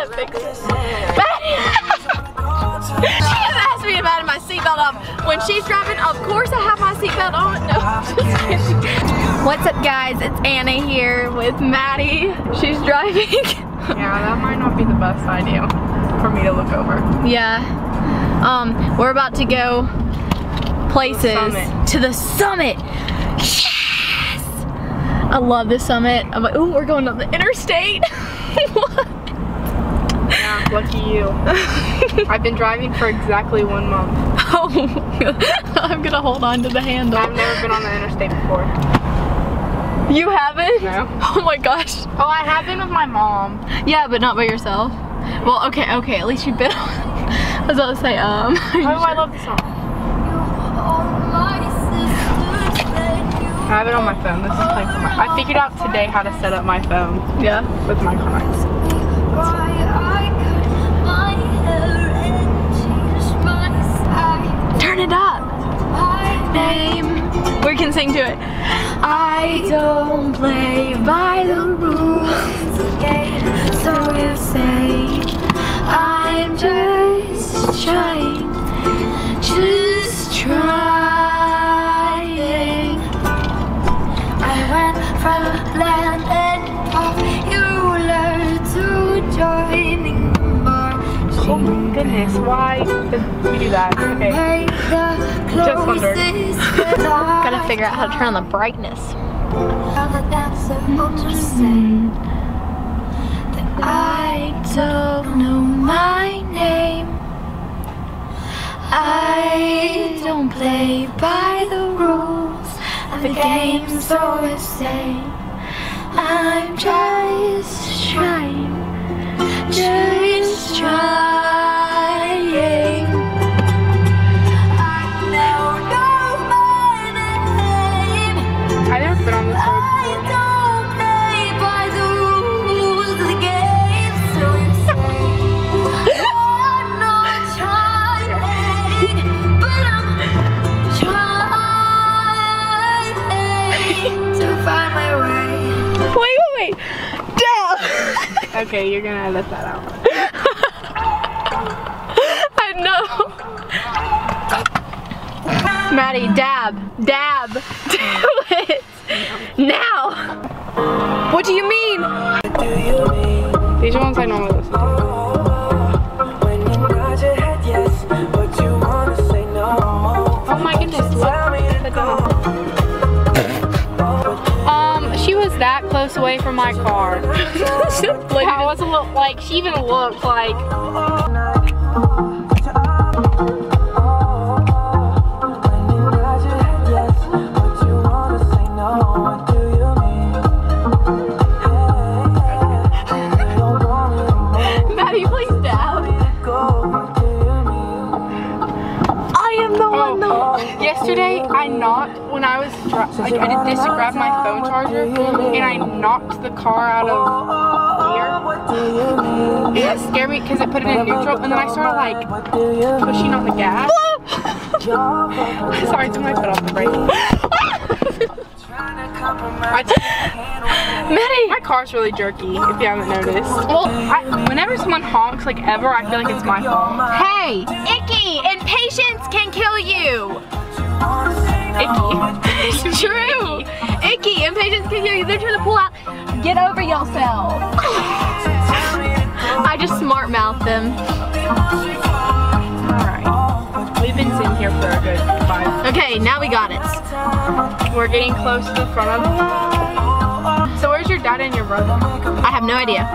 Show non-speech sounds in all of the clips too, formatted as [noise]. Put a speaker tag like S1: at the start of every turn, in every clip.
S1: gotta fix it. she just asked me about my seatbelt on. When she's driving, of course I have my seatbelt on. No. What's up guys? It's Anna here with Maddie. She's driving. [laughs]
S2: Yeah, that might not be the best idea for me to look over.
S1: yeah. Um, we're about to go places
S2: summit.
S1: to the summit. Yes! I love the summit. I'm like, ooh, we're going up the interstate. [laughs] what?
S2: Lucky you. [laughs] I've been driving for exactly one month.
S1: Oh, [laughs] I'm gonna hold on to the handle.
S2: I've never been on the interstate before.
S1: You haven't?
S2: No. [laughs]
S1: Oh my gosh.
S2: Oh, I have been with my mom.
S1: Yeah, but not by yourself. Well, okay, okay. At least you've been. on. I was about to say, um.
S2: Oh, I love the song. I have it on my phone. This is playing for my. I figured out today how to set up my phone
S1: Yeah.
S2: with my cards.
S1: Turn it up. Name. We can sing to it. I don't play by the rules. So you say I'm just trying, just trying.
S2: Goodness, why did we do that? Okay. Just wondered. [laughs]
S1: Gotta figure out how to turn on the brightness.
S3: That's simple to say that
S1: I don't know my name. I don't play by the rules of the game, so I say I'm just trying, just trying.
S2: Away from my car. [laughs] I was a little, like, she even looked like, like, I did this to grab my phone charger, and I knocked the car out of gear. And it scared me because it put it in neutral, and then I started, like, pushing on the gas. [laughs] Sorry, I took my foot off the brake. [laughs] [laughs]
S1: Maddie.
S2: my car's really jerky, if you haven't noticed. Well, I, whenever someone honks, like ever, I feel like it's my fault.
S1: Hey, icky, impatience can kill you.
S2: Icky.
S1: It's [laughs] true. Icky, impatience can kill you. They're trying to pull out. Get over yourself. I just smart mouth them.
S2: Alright. We've been sitting here for a good five.
S1: Okay, now we got it.
S2: We're getting close to the front of So where's your dad and your brother?
S1: I have no idea.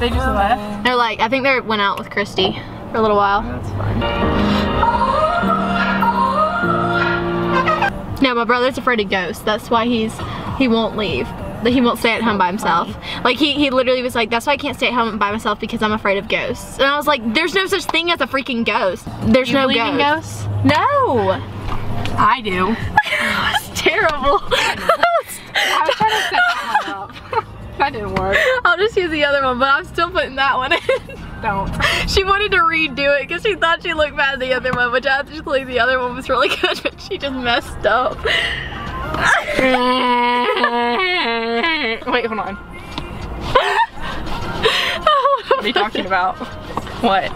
S2: They just left?
S1: They're like, I think they went out with Christy for a little while.
S2: That's fine.
S1: No, my brother's afraid of ghosts. That's why he's he won't leave. He won't stay at home by himself. Like he, he literally was like, that's why I can't stay at home by myself because I'm afraid of ghosts. And I was like, there's no such thing as a freaking ghost. There's
S2: You
S1: no
S2: believe in
S1: ghosts. No.
S2: I do. [laughs]
S1: That's terrible. [laughs]
S2: I was trying to set that one up. that didn't work.
S1: I'll just use the other one, but I'm still putting that one in.
S2: Don't. [laughs]
S1: she wanted to redo it because she thought she looked bad in the other one, which actually the other one was really [laughs] good, but she just messed up. [laughs]
S2: Wait, hold on.
S1: I want to
S2: What are you talking about? What?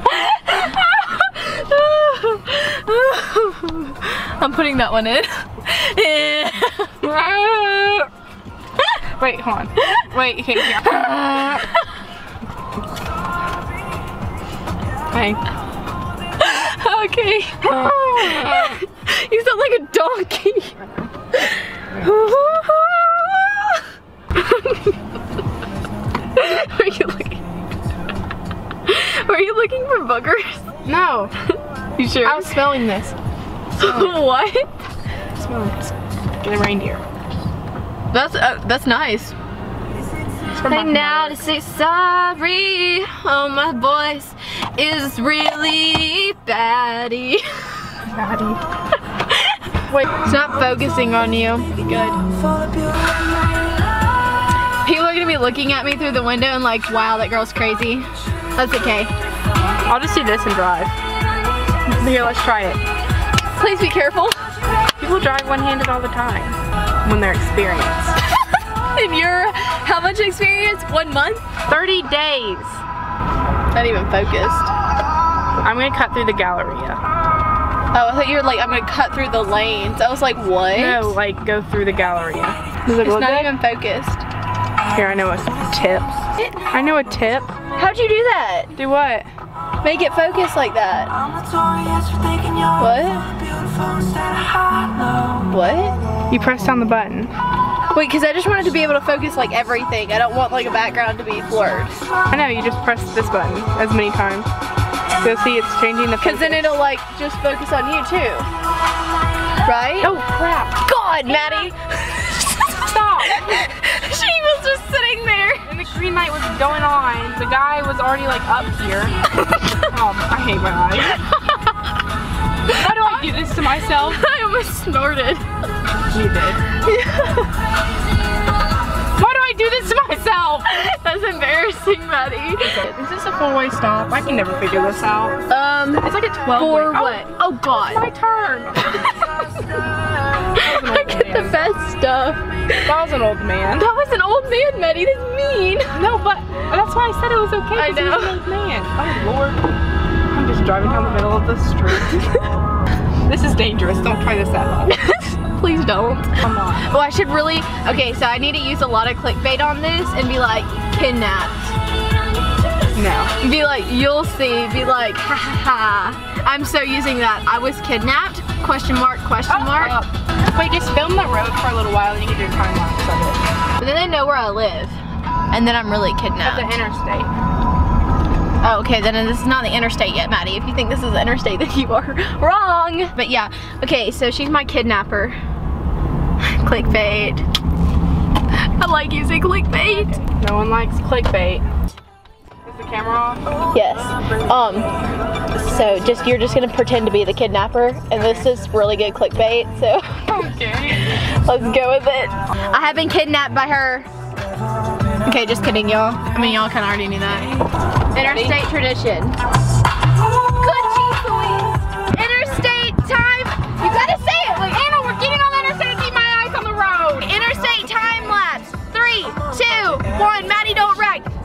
S1: I'm putting that one in.
S2: Wait, hold on. Wait, here. Hey. [laughs]
S1: okay. [laughs] you sound like a donkey. [laughs] Are you looking? Are you looking for boogers?
S2: No,
S1: You sure?
S2: I was smelling this.
S1: what?
S2: Smelling this. The reindeer.
S1: That's uh, that's nice.
S2: It's from my
S1: And now to say sorry, oh my voice is really batty. [laughs]
S2: Wait,
S1: It's not focusing on you.
S2: good.
S1: People are gonna be looking at me through the window and like, wow, that girl's crazy. That's okay.
S2: I'll just do this and drive. Here, let's try it.
S1: Please be careful.
S2: People drive one-handed all the time when they're experienced. [laughs]
S1: And you're, how much experience? One month?
S2: 30 days.
S1: Not even focused.
S2: I'm gonna cut through the Galleria.
S1: Oh, I thought you were like, I'm gonna cut through the lanes. I was like, what?
S2: No, like go through the Galleria. Does it
S1: It's
S2: look
S1: not
S2: good?
S1: even focused.
S2: Here, I know a tip. I know a tip.
S1: How'd you do that?
S2: Do what?
S1: Make it focus like that. What? What?
S2: You press down the button.
S1: Wait, because I just wanted to be able to focus like everything. I don't want like a background to be blurred.
S2: I know, you just press this button as many times. You'll see, it's changing the
S1: Because then it'll like just focus on you too. Right?
S2: Oh crap!
S1: God, Maddie! [laughs]
S2: Stop! [laughs]
S1: she was just sitting there.
S2: And the green light was going on. The guy was already like up here. um, [laughs] I hate my eyes. How do I do this to myself?
S1: I almost snorted.
S2: You did. Why do I do this to myself? [laughs]
S1: That's embarrassing, Maddie.
S2: Is this a four-way stop? I can never figure this out.
S1: Um,
S2: It's like a 12
S1: for
S2: way.
S1: what? Oh, God.
S2: My turn. [laughs]
S1: I get the best stuff.
S2: That was an old man.
S1: That was an old man, Maddie. That's mean.
S2: No, but that's why I said it was okay.
S1: I
S2: he was an old man. Oh Lord. I'm just driving down the middle of the street. [laughs] this is dangerous. Don't try this at home.
S1: Don't.
S2: I'm not.
S1: Well, I should really. Okay, so I need to use a lot of clickbait on this and be like, kidnapped.
S2: No.
S1: Be like, you'll see. Be like, ha ha ha. I'm so using that. I was kidnapped? Question mark, question mark.
S2: Uh, wait, just film the road for a little while and you can do a time lapse of it.
S1: But then they know where I live. And then I'm really
S2: At
S1: kidnapped.
S2: the interstate.
S1: Oh, okay, then this is not the interstate yet, Maddie. If you think this is the interstate, [laughs] then you are wrong. But yeah, okay, so she's my kidnapper. Clickbait. I like using clickbait.
S2: No one likes clickbait. Is the camera off?
S1: Yes. Um. So just you're just gonna pretend to be the kidnapper, and this is really good clickbait. So
S2: Okay. [laughs]
S1: let's go with it. I have been kidnapped by her. Okay, just kidding, y'all. I mean, y'all kind of already knew that. Interstate tradition. Good cheese, Louise. Interstate time. You gotta say it. Like, two, one. Maddie, don't wreck.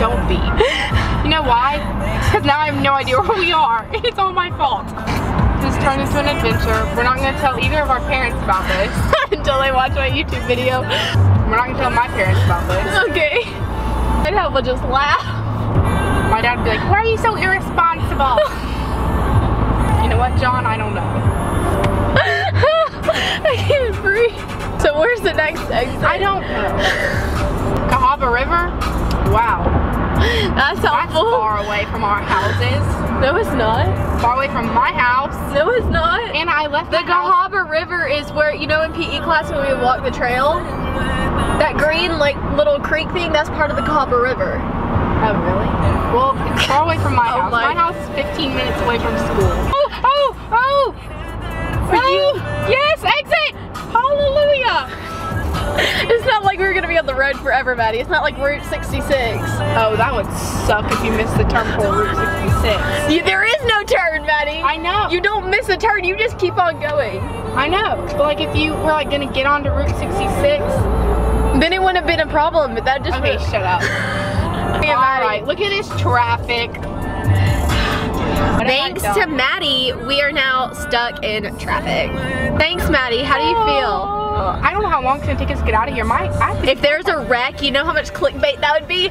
S2: Don't be. You know why? Because now I have no idea where we are. [laughs] It's all my fault. This turned into an adventure. We're not going to tell either of our parents about this. [laughs]
S1: Until they watch my YouTube video.
S2: We're not going to tell my parents about this.
S1: Okay. I'd help but just laugh.
S2: My my dad would be like, why are you so irresponsible? you know what, John? I don't know. [laughs]
S1: I can't breathe. So where's the next exit?
S2: I don't know. Cahaba River? Wow. [laughs]
S1: That's
S2: That's
S1: awful.
S2: far away from our houses.
S1: No, it's not.
S2: Far away from my house.
S1: No, it's not.
S2: And I left
S1: The. Cahaba River is where, you know in PE class when we would walk the trail? That green, like, little creek thing, that's part of the Cahaba River.
S2: Oh, really? Well, it's far away from my [laughs]
S1: Oh
S2: house.
S1: my-
S2: My house is 15 minutes away from school. Oh, oh, oh! Oh, yes, exit! Hallelujah! [laughs]
S1: It's not like we're gonna be on the road forever, Maddie. It's not like Route 66.
S2: Oh, that would suck if you missed the turn for Route 66.
S1: You, there is no turn, Maddie.
S2: I know.
S1: You don't miss a turn, you just keep on going.
S2: I know. But like if you were like gonna get onto Route 66.
S1: Then it wouldn't have been a problem, but that just
S2: Okay,
S1: would've-
S2: shut up. [laughs] All right, look at this traffic. What
S1: Thanks to? Maddie, we are now stuck in traffic. Thanks, Maddie. How do you feel?
S2: Oh, I don't know how long it's gonna take us to get out of here. My, I think
S1: If there's a wreck, you know how much clickbait that would be?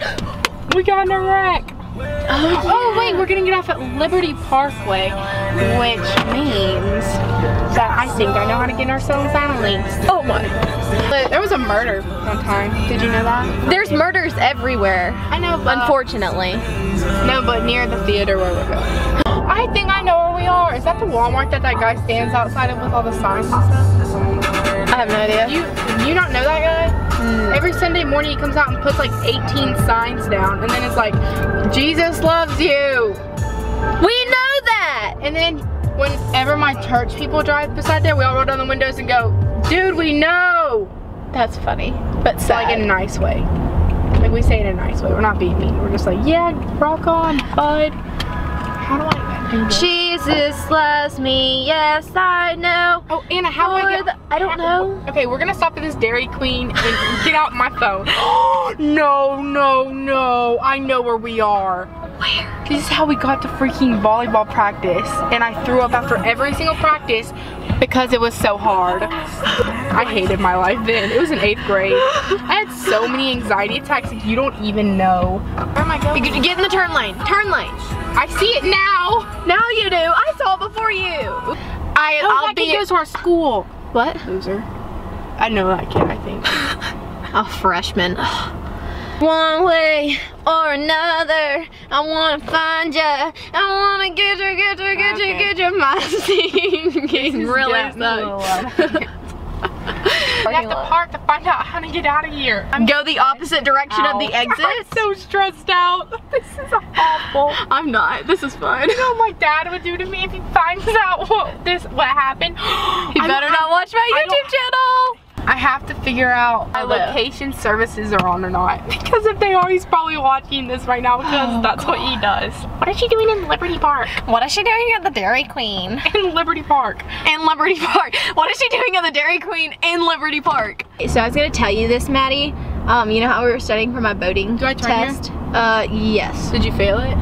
S2: we got in a wreck. Oh, oh wait, we're gonna get off at Liberty Parkway, which means that I think I know how to get ourselves out of links.
S1: Oh my.
S2: There was a murder one time. Did you know that?
S1: There's murders everywhere,
S2: I know, but
S1: unfortunately.
S2: no, but near the theater where we're going. I think I know where we are. Is that the Walmart that that guy stands outside of with all the signs and stuff?
S1: Have no idea.
S2: You you don't know that guy? Mm. Every Sunday morning he comes out and puts like 18 signs down, and then it's like, Jesus loves you.
S1: We know that!
S2: And then whenever my church people drive beside there, we all roll down the windows and go, dude, we know.
S1: That's funny, but sad.
S2: Like in a nice way. Like we say it in a nice way. We're not being mean. We're just like, yeah, rock on, bud. How do I do this?
S1: Jesus loves me, yes I know.
S2: Oh, Anna, how do I get?
S1: the- I don't know.
S2: Okay, we're gonna stop at this Dairy Queen and [gasps] get out my phone. [gasps] no, no, no. I know where we are.
S1: Where?
S2: This is how we got to freaking volleyball practice. And I threw up after every single practice because it was so hard. I hated my life then. It was in eighth grade. I had so many anxiety attacks like you don't even know. Where am I going?
S1: Get in the turn lane. Turn lane.
S2: I see it now.
S1: Now you do. I saw it before you. I,
S2: Oh,
S1: I'll be.
S2: goes to our school.
S1: what?
S2: Loser. I know that kid, I think. [laughs]
S1: A freshman. [sighs] One way or another, I wanna find ya. I wanna get you, get you, get you,
S2: Okay.
S1: get you. My [laughs] singing really
S2: getting a little
S1: sucks. [laughs]
S2: We have to park to find out how to get out of here. I'm
S1: Go the opposite direction of the [laughs] exit.
S2: I'm so stressed out. This is awful.
S1: I'm not. This is fun.
S2: You know what my dad would do to me if he finds out what this what happened? [gasps]
S1: he
S2: I
S1: better
S2: don't-
S1: watch my
S2: I
S1: YouTube channel.
S2: I have to figure out
S1: I
S2: our
S1: will.
S2: location services are on or not. [laughs] Because if they are, he's probably watching this right now because that's what he does. What is she doing in Liberty Park?
S1: What is she doing at the Dairy Queen? [laughs]
S2: In Liberty Park.
S1: in Liberty Park. What is she doing at the Dairy Queen in Liberty Park? So I was gonna tell you this, Maddie. Um, you know how we were studying for my boating
S2: Do I turn here?
S1: test? Uh, yes.
S2: Did you fail it?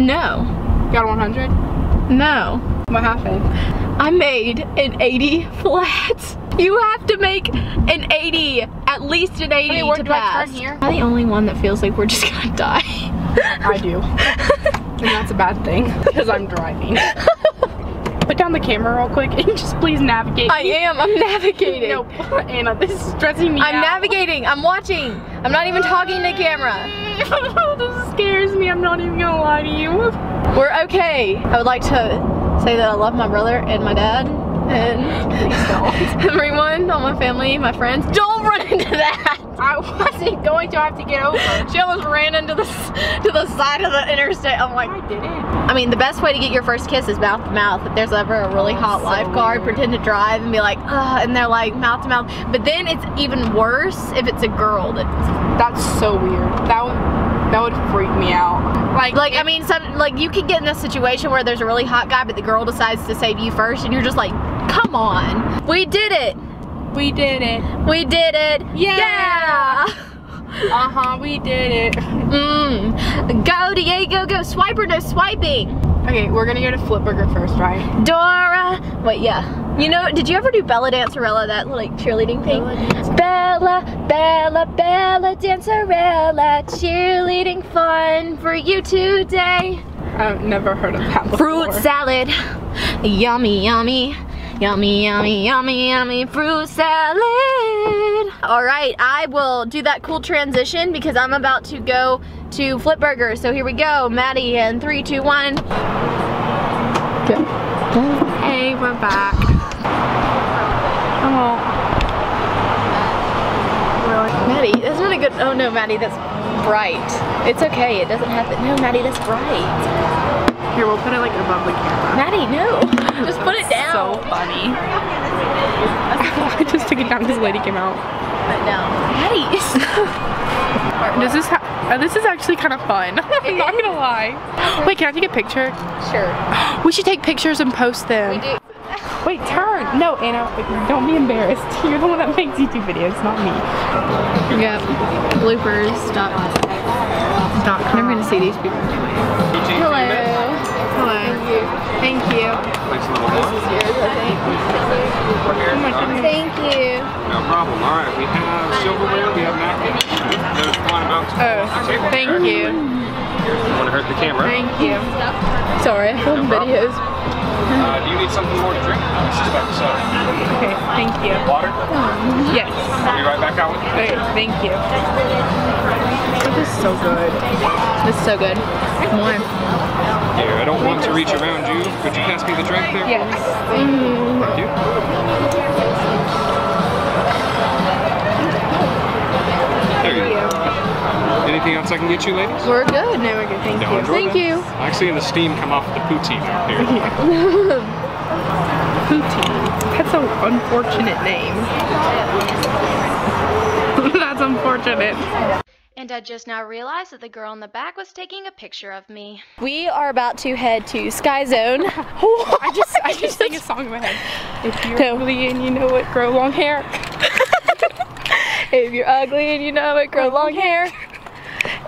S1: No.
S2: Got a 100?
S1: No.
S2: What happened?
S1: I made an 80 flat. You have to make an 80, at least an 80
S2: Okay, where
S1: to pass.
S2: turn here?
S1: Am I the only one that feels like we're just gonna [laughs] die?
S2: I do. [laughs] and that's a bad thing because I'm driving. [laughs] Put down the camera real quick and just please navigate.
S1: I am. I'm navigating.
S2: No, Anna, this is stressing me out.
S1: I'm
S2: out.
S1: navigating. I'm watching. I'm not even talking to camera.
S2: this scares me. I'm not even gonna lie to you.
S1: We're okay. I would like to say that I love my brother and my dad and [laughs] everyone, all my family, my friends. Don't run into that.
S2: I wasn't going to have to get over.
S1: She almost ran into the to the side of the interstate. I'm like,
S2: I didn't.
S1: I mean, the best way to get your first kiss is mouth to mouth. If there's ever a really hot
S2: so
S1: lifeguard,
S2: weird.
S1: pretend to drive and be like, ah, and they're like mouth to mouth. But then it's even worse if it's a girl that
S2: That's so weird. That would that would freak me out. Like
S1: Like, I mean, some like you could get in a situation where there's a really hot guy, but the girl decides to save you first, and you're just like, come on, we did it,
S2: we did it.
S1: we did it,
S2: Yeah.
S1: yeah.
S2: Uh huh. We did it.
S1: Mm. Go Diego, go. Swipe or no swiping?
S2: Okay, we're gonna go to Flip Burger first, right?
S1: Dora. Wait, yeah. You know, did you ever do Bella Dancerella, that like cheerleading thing? Bella, Bella, Bella Dancerella, cheerleading fun for you today.
S2: I've never heard of that before.
S1: Fruit salad, yummy, yummy. Yummy, yummy, yummy, yummy fruit salad. All right, I will do that cool transition because I'm about to go to Flip Burger. So here we go, Maddie, in three, two, one.
S2: Hey, we're back. Oh,
S1: Maddie, that's not a good, oh no, Maddie, that's bright. It's okay, it doesn't have to, no, Maddie, that's bright.
S2: Here, we'll put it like above the camera.
S1: Maddie, no, [laughs] just put it down.
S2: So funny. I [laughs] just took it down because lady came out.
S1: But no, Maddie. [laughs]
S2: This is ha- uh, this is actually kind of fun. I'm not gonna lie. Wait, can I take a picture?
S1: sure. [gasps]
S2: We should take pictures and post them.
S1: We do.
S2: Wait, turn. No, Anna, don't be embarrassed. You're the one that makes YouTube videos, not me.
S1: Yep. Bloopers. Dot. Dot. I'm never gonna see these people anyway. Hello.
S2: Hello. Thank you.
S4: Nice little one.
S2: Oh my goodness.
S1: Thank you.
S4: No problem. All right, we have silverware, we have napkins. There's one about to
S2: Oh, thank you.
S4: You want to hurt the camera?
S2: Thank you.
S1: Sorry, I film
S4: problem.
S1: videos.
S4: Uh, do you need something more to drink? This is about so.
S2: Okay, thank you.
S4: Water?
S2: Yes.
S4: I'll be right back out with you.
S2: Okay, thank you. This is so good.
S1: This is so good. More.
S4: Here, I don't want to reach around you. Could you pass me the drink there?
S2: Yes.
S4: Thank you. There you go. Anything else I can get you, ladies?
S1: We're good.
S2: No, we're good. Thank you.
S1: Thank
S4: that?
S1: you.
S4: I like seeing the steam come off the poutine out here. [laughs]
S2: Poutine. That's an unfortunate name. [laughs] That's unfortunate.
S5: And I just now realized that the girl in the back was taking a picture of me.
S1: We are about to head to Sky Zone. [laughs]
S2: I just I [laughs] just sang a song in my head. If you're
S1: No.
S2: ugly and you know it, grow long hair. [laughs]
S1: if you're ugly and you know it, grow long hair.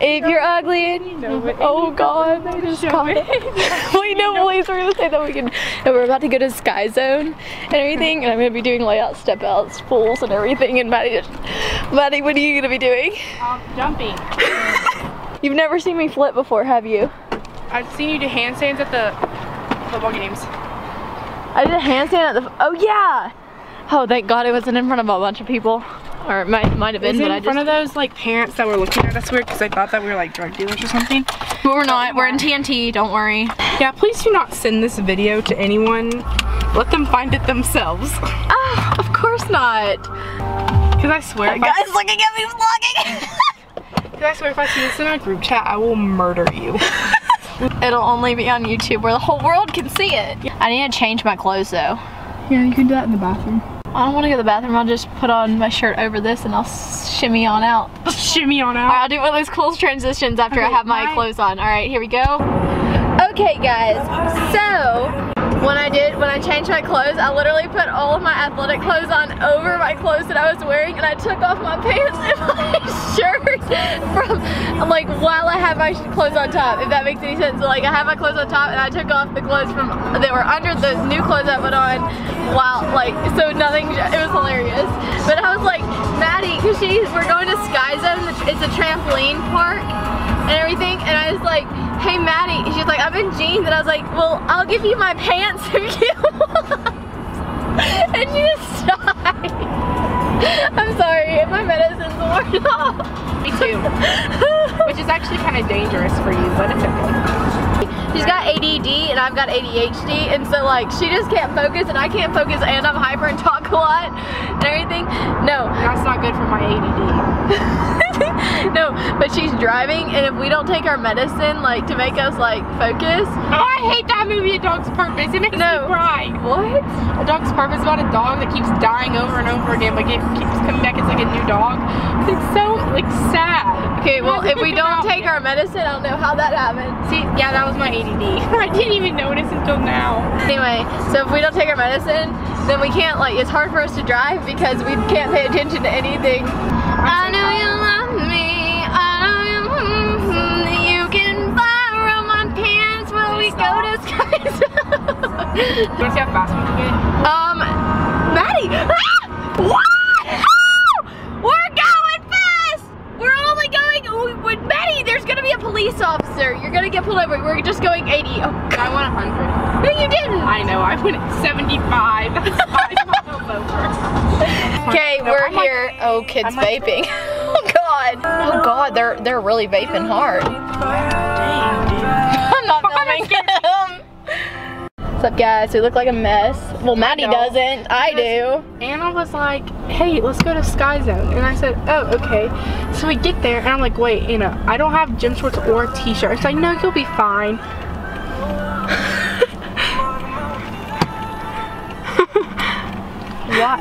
S1: If you're ugly and you know it, oh God, they just caught it. Wait, no, please, we're gonna say that we can. No, we're about to go to Sky Zone and everything, and I'm gonna be doing layout, step outs, pulls, and everything. And Maddie, just, Maddie, what are you gonna be doing?
S2: Um, jumping. [laughs]
S1: You've never seen me flip before, have you?
S2: I've seen you do handstands at the football games.
S1: I did a handstand at the. Oh yeah. Oh, thank God it wasn't in front of a bunch of people, or it might might have been, but
S2: in
S1: I
S2: front of those like parents that were looking at us weird because I thought that we were like drug dealers or something?
S1: But we're not. We're in TNT. Don't worry.
S2: Yeah, please do not send this video to anyone. Let them find it themselves.
S1: Ah, of course not.
S2: Because I swear, I,
S1: Guys looking at me vlogging. [laughs]
S2: 'cause I swear if I see this in our group chat, I will murder you. [laughs]
S1: It'll only be on YouTube where the whole world can see it. I need to change my clothes though.
S2: yeah, you can do that in the bathroom.
S1: I don't want to go to the bathroom. I'll just put on my shirt over this and I'll shimmy on out. [laughs]
S2: Shimmy on out.
S1: right, I'll do one of those cool transitions after I have my
S2: my-
S1: clothes on. All right, here we go. Okay, guys. So when I did, when I changed my clothes, I literally put all of my athletic clothes on over my clothes that I was wearing, and I took off my [laughs] pants and my shirt from like while I had my clothes on top. If that makes any sense. Like I had my clothes on top, and I took off the clothes from that were under the new clothes I put on while like so nothing. It was hilarious. But I was like, Maddie, because she we're going to Sky Zone. It's a trampoline park and everything. And I was like, hey Maddie. And she's like, I'm in jeans. And I was like, well, I'll give you my pants if you [laughs] want. And she just died. I'm sorry, my medicine's worn off.
S2: Me too. Which is actually kind of dangerous for you, but it's okay.
S1: She's got ADD and I've got ADHD and so like she just can't focus and I can't focus and I'm hyper and talk [laughs] a lot and everything. No,
S2: That's not good for my ADD. [laughs]
S1: no, but she's driving and if we don't take our medicine like to make us like focus.
S2: Oh, I hate that movie, A Dog's Purpose. It makes
S1: No.
S2: me cry.
S1: What?
S2: A Dog's Purpose is about a dog that keeps dying over and over again, but it keeps coming back as like a new dog. It's so like sad.
S1: Okay, well if we don't take our medicine, I don't know how that happened.
S2: See, yeah, that was my ADD. [laughs] I didn't even notice until now.
S1: Anyway, so if we don't take our medicine, then we can't like it's hard for us to drive because we can't pay attention to anything. I know you love me. I know you. You can borrow my pants when we go to guys. [laughs]
S2: You see how fast we can get?
S1: um, Maddie. Ah! What? Ah! We're going fast. We're only going. With Maddie, there's gonna be a police officer. You're gonna get pulled over. We're just going 80. Oh God.
S2: I went 100.
S1: No, you didn't.
S2: I know, I went 75. That's five miles over.
S1: Okay,
S2: No,
S1: we're
S2: I'm like-
S1: here. oh, kids
S2: I'm like-
S1: vaping. [laughs] oh God. Oh God, they're they're really vaping hard. [laughs] I'm not filming. What's up, guys? We look like a mess. Well, Maddie doesn't. I do.
S2: Anna was like, hey, let's go to Sky Zone. And I said, oh, okay. So we get there, and I'm like, wait, Anna, I don't have gym shorts or a t-shirt. It's like, no, you'll be fine. [laughs] what?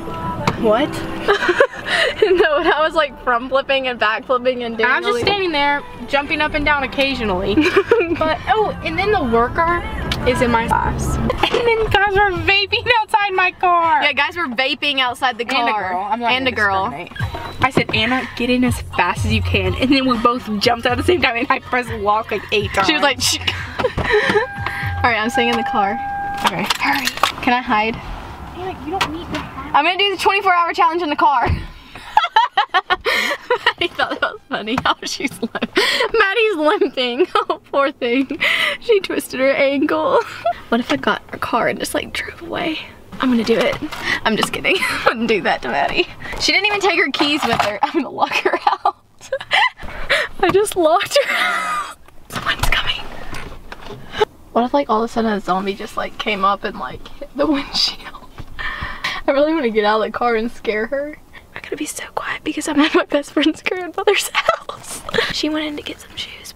S1: What? [laughs] no, I was like front flipping and back flipping and doing.
S2: I'm just standing there, jumping up and down occasionally. [laughs] but, oh, and then the worker is in my class. And then guys were vaping outside my car.
S1: Yeah, guys were vaping outside the car.
S2: And a girl.
S1: And a girl.
S2: I said, Anna, get in as fast as you can. And then we both jumped out at the same time and I pressed lock like eight times.
S1: She was like, Shh. [laughs] All right, I'm staying in the car.
S2: okay.
S1: Hurry. Can I hide?
S2: Anna, you don't need to
S1: I'm gonna do the 24 hour challenge in the car. [laughs] Maddie thought that was funny how she's limp. Maddie's limping. [laughs] Oh, poor thing. She twisted her ankle. What if I got her car and just like drove away? I'm gonna do it. I'm just kidding. [laughs] I wouldn't do that to Maddie. She didn't even take her keys with her. I'm gonna lock her out. [laughs] I just locked her out. Someone's coming. What if like all of a sudden a zombie just like came up and like hit the windshield? I really want to get out of the car and scare her. I gotta be so quiet because I'm at my best friend's grandmother's [laughs] house. She went in to get some shoes.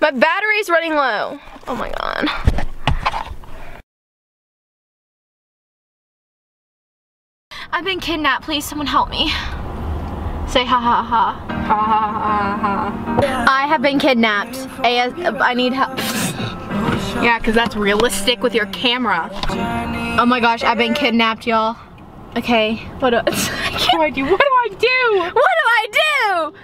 S1: My battery's running low. Oh my god. I've been kidnapped. Please, someone help me. Say ha ha ha.
S2: Ha ha ha ha.
S1: I have been kidnapped. AS I need help.
S2: Yeah, because that's realistic with your camera.
S1: Oh my gosh, I've been kidnapped, y'all. Okay, [laughs] what do,
S2: What do I do? What do I do?
S1: what do I do?